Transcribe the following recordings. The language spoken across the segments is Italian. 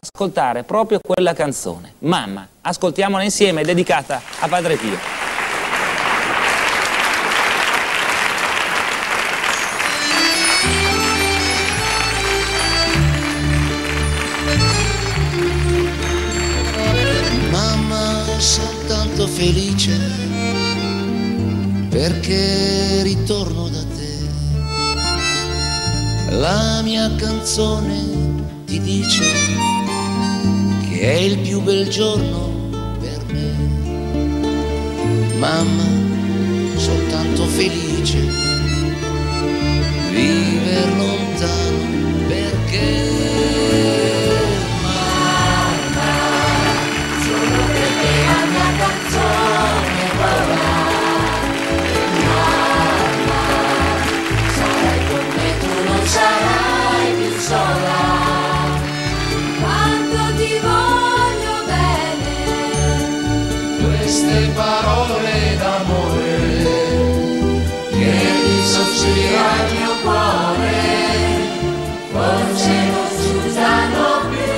ascoltare proprio quella canzone. Mamma, ascoltiamola insieme, dedicata a Padre Pio. Mamma, soltanto felice perché ritorno da te. La mia canzone ti dice è il più bel giorno per me. Mamma, soltanto felice, viver lontano perché. Queste parole d'amore che mi sospira il mio cuore, forse non si usano più.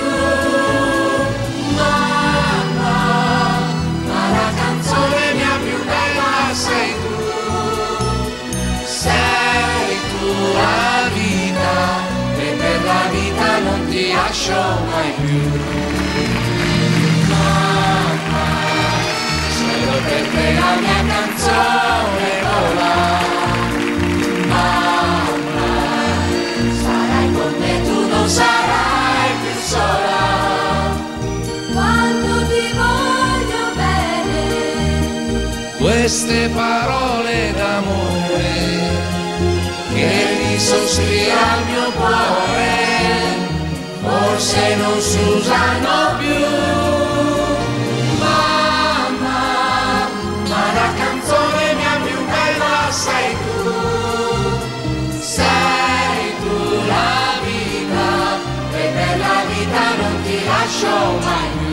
Mamma, ma la canzone mia più bella sei tu, sei tu la vita e per la vita non ti lascio mai più. Queste parole d'amore che mi sospira il mio cuore, forse non si usano più. Mamma, ma la canzone mia più bella sei tu, sei tu la vita e per la vita non ti lascio mai più.